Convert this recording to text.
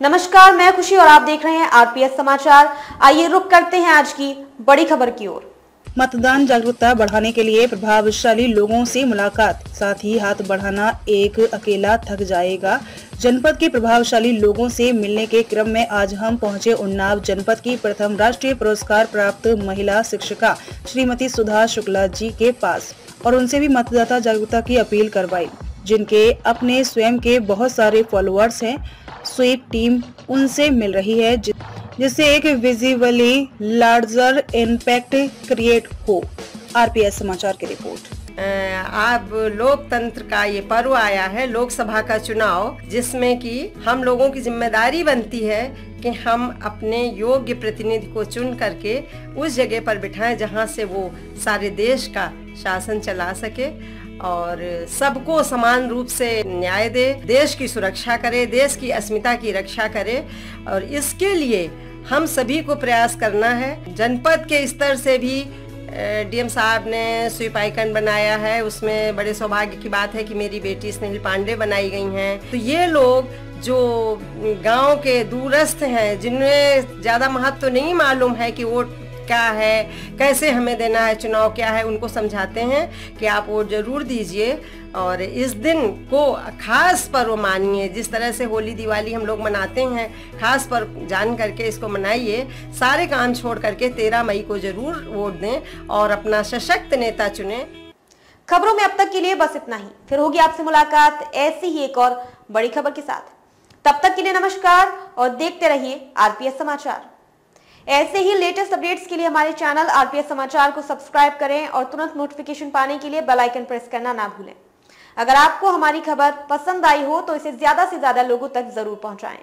नमस्कार, मैं खुशी और आप देख रहे हैं आरपीएस समाचार। आइए रुक करते हैं आज की बड़ी खबर की ओर। मतदान जागरूकता बढ़ाने के लिए प्रभावशाली लोगों से मुलाकात। साथ ही हाथ बढ़ाना एक अकेला थक जाएगा। जनपद के प्रभावशाली लोगों से मिलने के क्रम में आज हम पहुँचे उन्नाव जनपद की प्रथम राष्ट्रीय पुरस्कार प्राप्त महिला शिक्षिका श्रीमती सुधा शुक्ला जी के पास और उनसे भी मतदाता जागरूकता की अपील करवाई, जिनके अपने स्वयं के बहुत सारे फॉलोअर्स हैं। स्वीप टीम उनसे मिल रही है जिससे एक विजिबली लार्जर इम्पैक्ट क्रिएट हो। आरपीएस समाचार की रिपोर्ट। अब लोकतंत्र का ये पर्व आया है, लोकसभा का चुनाव, जिसमें कि हम लोगों की ज़िम्मेदारी बनती है कि हम अपने योग्य प्रतिनिधि को चुन करके उस जगह पर बिठाएँ जहाँ से वो सारे देश का शासन चला सके। और सबको समान रूप से न्याय दे, देश की सुरक्षा करे, देश की अस्मिता की रक्षा करे। और इसके लिए हम सभी को प्रयास करना है। जनपद के स्तर से भी डीएम साहब ने स्वीप आइकन बनाया है। उसमें बड़े सौभाग्य की बात है कि मेरी बेटी स्नेहिल पांडे बनाई गई हैं। तो ये लोग जो गाँव के दूरस्थ हैं जिन्हें ज़्यादा महत्व तो नहीं मालूम है कि वोट क्या है? कैसे हमें देना है? चुनाव क्या है? उनको समझाते हैं कि आप वोट ज़रूर दीजिए। और इस दिन को खास पर्व मानिए। जिस तरह से होली, दिवाली हम लोग मनाते हैं, खास पर्व जान करके इसको मनाइए। सारे काम छोड़ करके तेरह मई को ज़रूर वोट दें और अपना सशक्त नेता चुने। खबरों में अब तक के लिए बस इतना ही। फिर होगी आपसे मुलाकात ऐसी ही एक और बड़ी खबर के साथ। तब तक के लिए नमस्कार और देखते रहिए आरपीएस समाचार। ऐसे ही लेटेस्ट अपडेट्स के लिए हमारे चैनल आरपीएस समाचार को सब्सक्राइब करें और तुरंत नोटिफिकेशन पाने के लिए बेल आइकन प्रेस करना ना भूलें। अगर आपको हमारी खबर पसंद आई हो तो इसे ज़्यादा से ज़्यादा लोगों तक ज़रूर पहुंचाएँ।